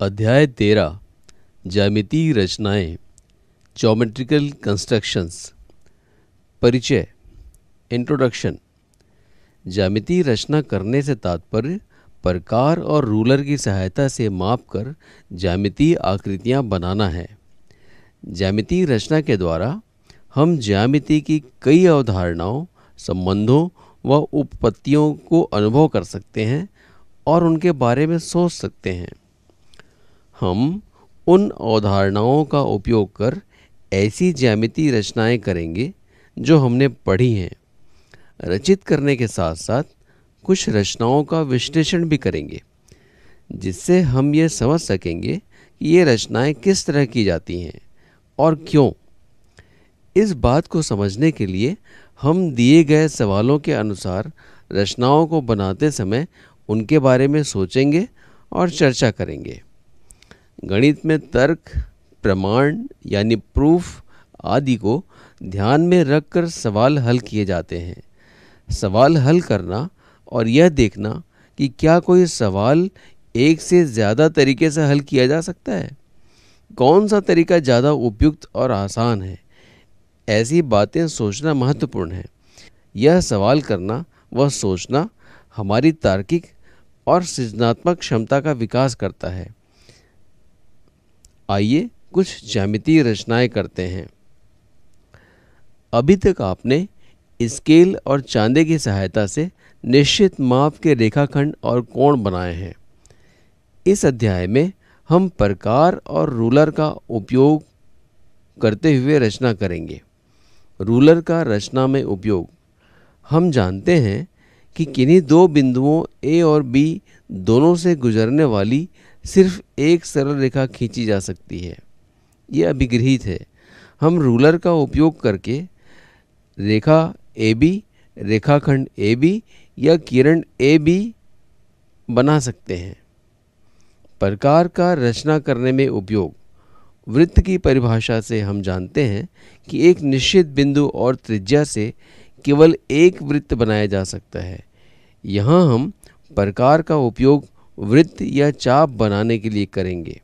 अध्याय तेरह ज्यामितीय रचनाएँ ज्योमेट्रिकल कंस्ट्रक्शंस परिचय इंट्रोडक्शन ज्यामितीय रचना करने से तात्पर्य प्रकार और रूलर की सहायता से माप कर ज्यामितीय आकृतियाँ बनाना है। ज्यामितीय रचना के द्वारा हम ज्यामिति की कई अवधारणाओं, संबंधों व उपपत्तियों को अनुभव कर सकते हैं और उनके बारे में सोच सकते हैं। हम उन अवधारणाओं का उपयोग कर ऐसी ज्यामितीय रचनाएँ करेंगे जो हमने पढ़ी हैं। रचित करने के साथ साथ कुछ रचनाओं का विश्लेषण भी करेंगे, जिससे हम ये समझ सकेंगे कि ये रचनाएँ किस तरह की जाती हैं और क्यों। इस बात को समझने के लिए हम दिए गए सवालों के अनुसार रचनाओं को बनाते समय उनके बारे में सोचेंगे और चर्चा करेंगे। गणित में तर्क, प्रमाण, यानी प्रूफ आदि को ध्यान में रखकर सवाल हल किए जाते हैं। सवाल हल करना और यह देखना कि क्या कोई सवाल एक से ज़्यादा तरीके से हल किया जा सकता है। कौन सा तरीका ज़्यादा उपयुक्त और आसान है? ऐसी बातें सोचना महत्वपूर्ण है। यह सवाल करना व सोचना हमारी तार्किक और सृजनात्मक क्षमता का विकास करता है। आइए कुछ ज्यामितीय रचनाएँ करते हैं। अभी तक आपने स्केल और चांदे की सहायता से निश्चित माप के रेखाखंड और कोण बनाए हैं। इस अध्याय में हम प्रकार और रूलर का उपयोग करते हुए रचना करेंगे। रूलर का रचना में उपयोग। हम जानते हैं कि किन्हीं दो बिंदुओं ए और बी दोनों से गुजरने वाली सिर्फ़ एक सरल रेखा खींची जा सकती है। यह अभिगृहित है। हम रूलर का उपयोग करके रेखा ए बी, रेखाखंड ए बी या किरण ए बी बना सकते हैं। प्रकार का रचना करने में उपयोग। वृत्त की परिभाषा से हम जानते हैं कि एक निश्चित बिंदु और त्रिज्या से केवल एक वृत्त बनाया जा सकता है। यहाँ हम प्रकार का उपयोग वृत्त या चाप बनाने के लिए करेंगे।